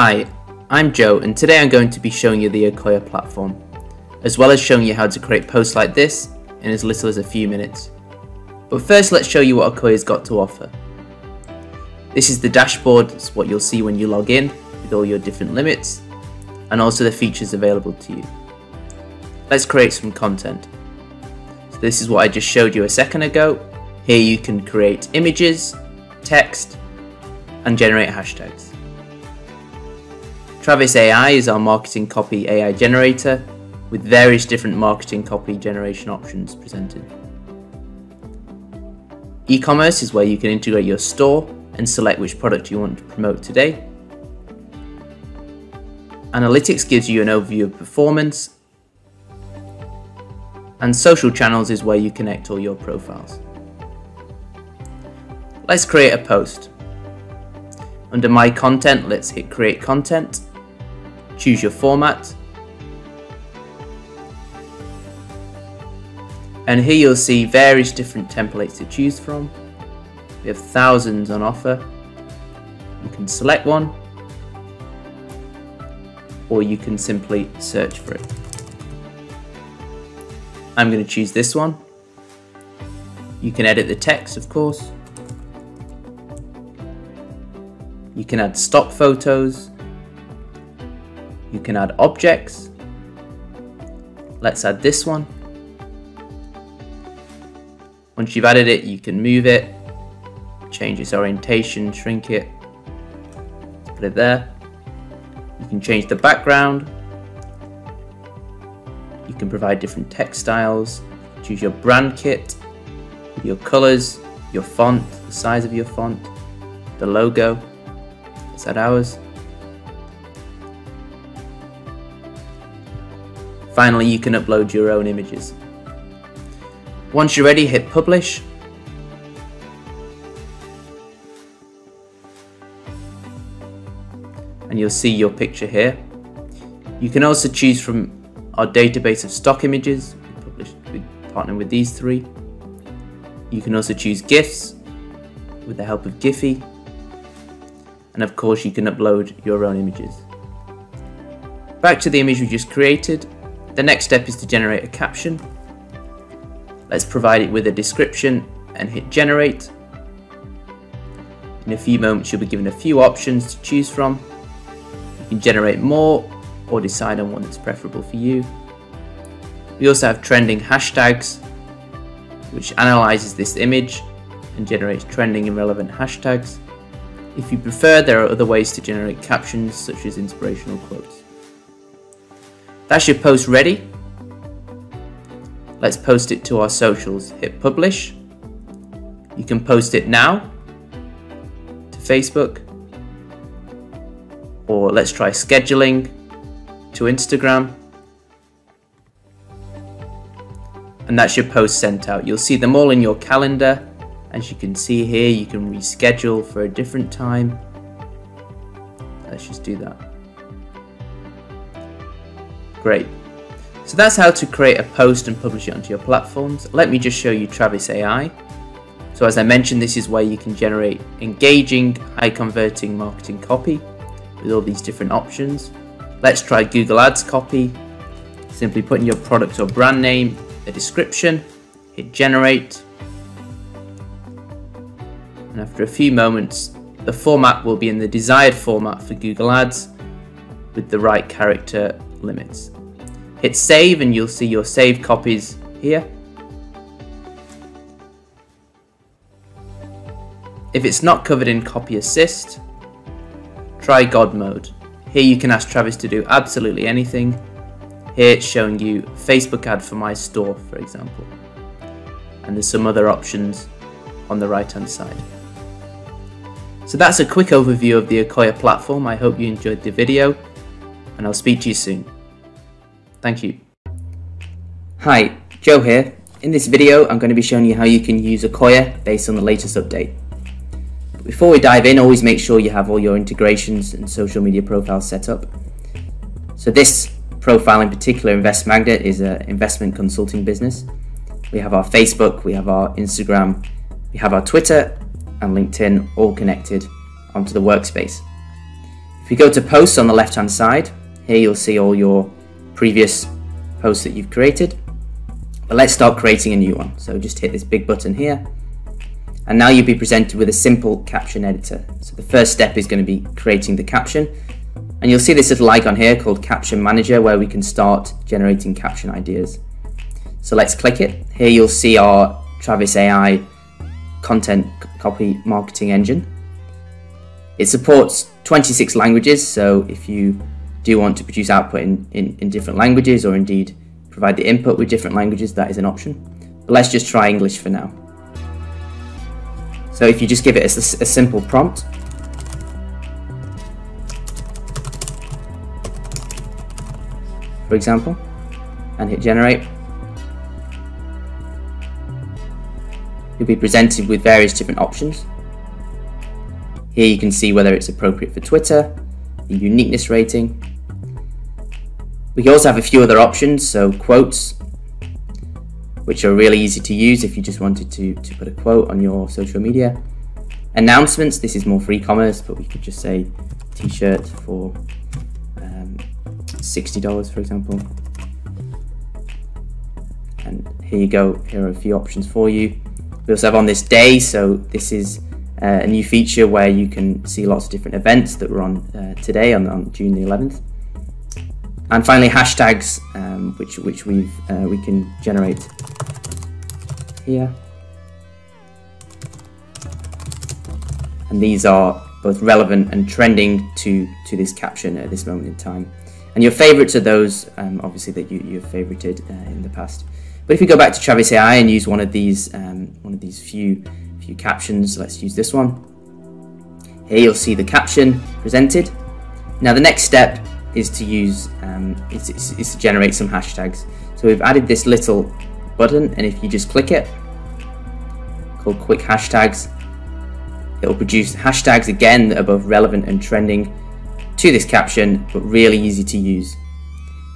Hi, I'm Joe and today I'm going to be showing you the Ocoya platform, as well as showing you how to create posts like this in as little as a few minutes. But first let's show you what Ocoya's got to offer. This is the dashboard, it's what you'll see when you log in with all your different limits and also the features available to you. Let's create some content. So this is what I just showed you a second ago. Here you can create images, text and generate hashtags. Travis AI is our marketing copy AI generator with various different marketing copy generation options presented. E-commerce is where you can integrate your store and select which product you want to promote today. Analytics gives you an overview of performance. And social channels is where you connect all your profiles. Let's create a post. Under My Content, let's hit Create Content. Choose your format. And here you'll see various different templates to choose from. We have thousands on offer. You can select one or you can simply search for it. I'm going to choose this one. You can edit the text, of course. You can add stock photos. You can add objects. Let's add this one. Once you've added it, you can move it, change its orientation, shrink it, put it there. You can change the background. You can provide different text styles. Choose your brand kit, your colors, your font, the size of your font, the logo. Is that ours? Finally, you can upload your own images. Once you're ready, hit publish and you'll see your picture here. You can also choose from our database of stock images. We we partner with these three. You can also choose GIFs with the help of Giphy. And of course you can upload your own images. Back to the image we just created. The next step is to generate a caption. Let's provide it with a description and hit generate. In a few moments you'll be given a few options to choose from you can generate more or decide on one that's preferable for you. We also have trending hashtags, which analyzes this image and generates trending and relevant hashtags. If you prefer, there are other ways to generate captions, such as inspirational quotes. That's your post ready. Let's post it to our socials. Hit publish. You can post it now to Facebook or let's try scheduling to Instagram. And that's your post sent out. You'll see them all in your calendar. As you can see here, you can reschedule for a different time. Let's just do that. Great. So that's how to create a post and publish it onto your platforms. Let me just show you Travis AI. So as I mentioned, this is where you can generate engaging, high converting marketing copy with all these different options. Let's try Google Ads copy. Simply put in your product or brand name, a description, hit generate. And after a few moments, the format will be in the desired format for Google Ads with the right character limits. Hit save and you'll see your saved copies here. If it's not covered in copy assist, Try God mode. Here you can ask Travis to do absolutely anything. Here it's showing you Facebook ad for my store, for example. And there's some other options on the right hand side. So that's a quick overview of the Ocoya platform. I hope you enjoyed the video and I'll speak to you soon. Thank you. Hi, Joe here. In this video, I'm going to be showing you how you can use Ocoya based on the latest update. Before we dive in, always make sure you have all your integrations and social media profiles set up. So this profile in particular, Invest Magnet, is an investment consulting business. We have our Facebook, we have our Instagram, we have our Twitter and LinkedIn all connected onto the workspace. If If we go to posts on the left hand side, here you'll see all your previous posts that you've created. But let's start creating a new one. So just hit this big button here. And now you'll be presented with a simple caption editor. So the first step is going to be creating the caption. And you'll see this little icon here called Caption Manager where we can start generating caption ideas. So let's click it. Here you'll see our Travis AI content copy marketing engine. It supports 26 languages, so if you do want to produce output in, in, in different languages or indeed provide the input with different languages, that is an option. But let's just try English for now. So if you just give it a, a simple prompt, for example, and hit generate, you'll be presented with various different options. Here you can see whether it's appropriate for Twitter, the uniqueness rating. We also have a few other options, so quotes, which are really easy to use if you just wanted to, to put a quote on your social media. Announcements, this is more for e-commerce, but we could just say t-shirt for um, $60 for example. And here you go, here are a few options for you. We also have on this day, so this is uh, a new feature where you can see lots of different events that were on uh, today on, on, June the 11th. And finally hashtags, um, which, which we've, uh, we can generate here. And these are both relevant and trending to, to this caption at this moment in time. And your favorites are those, um, obviously, that you, you've favorited uh, in the past. But if we go back to Travis AI and use one of these um, one of these few few captions, let's use this one. Here you'll see the caption presented. Now the next step is to use um, is, is, is to generate some hashtags. So we've added this little button, and if you just click it, called Quick Hashtags, it will produce hashtags again both relevant and trending to this caption, but really easy to use.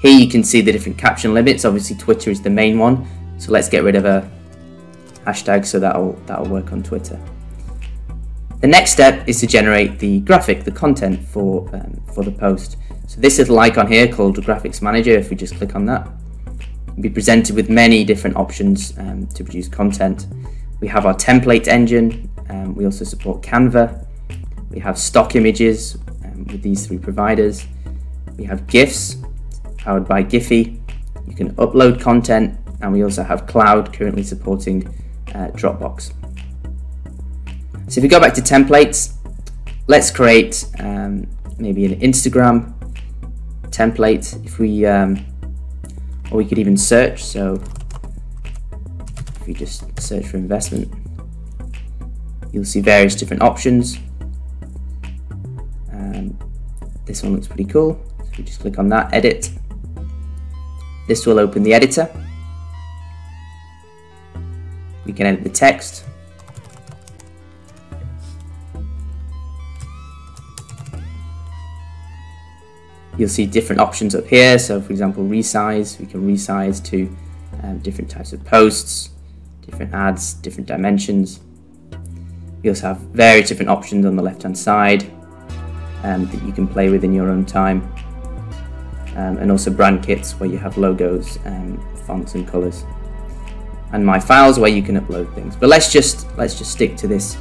Here you can see the different caption limits. Obviously Twitter is the main one. So let's get rid of a hashtag so that'll, that'll work on Twitter. The next step is to generate the graphic, the content for, um, for the post. So this little icon here called Graphics Manager, if we just click on that, we'll be presented with many different options um, to produce content. We have our template engine, um, we also support Canva, we have stock images um, with these three providers, we have GIFs, powered by Giphy. You can upload content, and we also have cloud currently supporting uh, Dropbox. So if we go back to templates, let's create um, maybe an Instagram template. If we, um, or we could even search. So if we just search for investment, you'll see various different options. Um, this one looks pretty cool. So we just click on that, edit, this will open the editor. We can edit the text. You'll see different options up here. So for example, resize, we can resize to um, different types of posts, different ads, different dimensions. You also have various different options on the left hand side um, that you can play with in your own time um, and also brand kits where you have logos, um, fonts and colors. And my files where you can upload things. But let's just let's just stick to this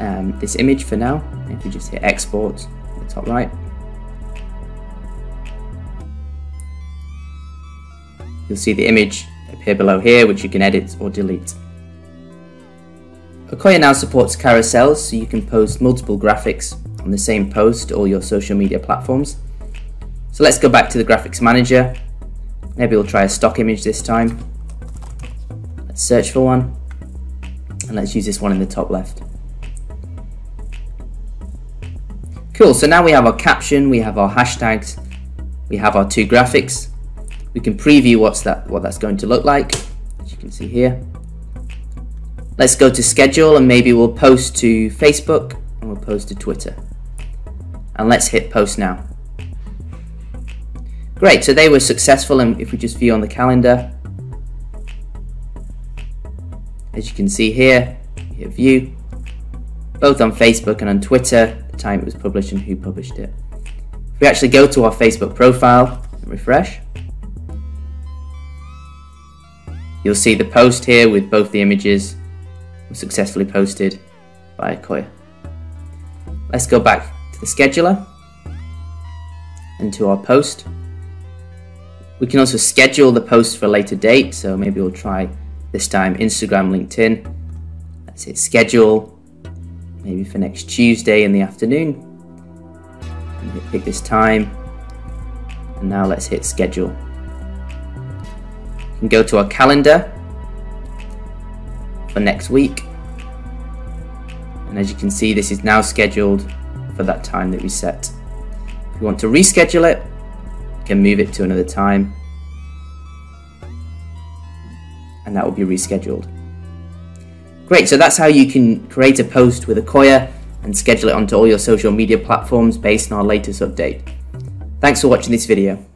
um, this image for now. If you just hit export the top right. You'll see the image appear below here, which you can edit or delete. Ocoya now supports carousels, so you can post multiple graphics on the same post or your social media platforms. So let's go back to the graphics manager. Maybe we'll try a stock image this time. Let's search for one. And let's use this one in the top left. Cool, so now we have our caption, we have our hashtags, we have our two graphics. We can preview what's that, what that's going to look like, as you can see here. Let's go to schedule and maybe we'll post to Facebook and we'll post to Twitter. And let's hit post now. Great, so they were successful and if we just view on the calendar, as you can see here, hit view, both on Facebook and on Twitter, the time it was published and who published it. If we actually go to our Facebook profile and refresh, you'll see the post here with both the images successfully posted by Ocoya. Let's go back to the scheduler and to our post. We can also schedule the post for a later date, so maybe we'll try this time Instagram, LinkedIn. Let's hit schedule, maybe for next Tuesday in the afternoon. Pick this time. And now let's hit schedule. Go to our calendar for next week. And as you can see, this is now scheduled for that time that we set. If you want to reschedule it, you can move it to another time. And that will be rescheduled. Great, so that's how you can create a post with Ocoya and schedule it onto all your social media platforms based on our latest update. Thanks for watching this video.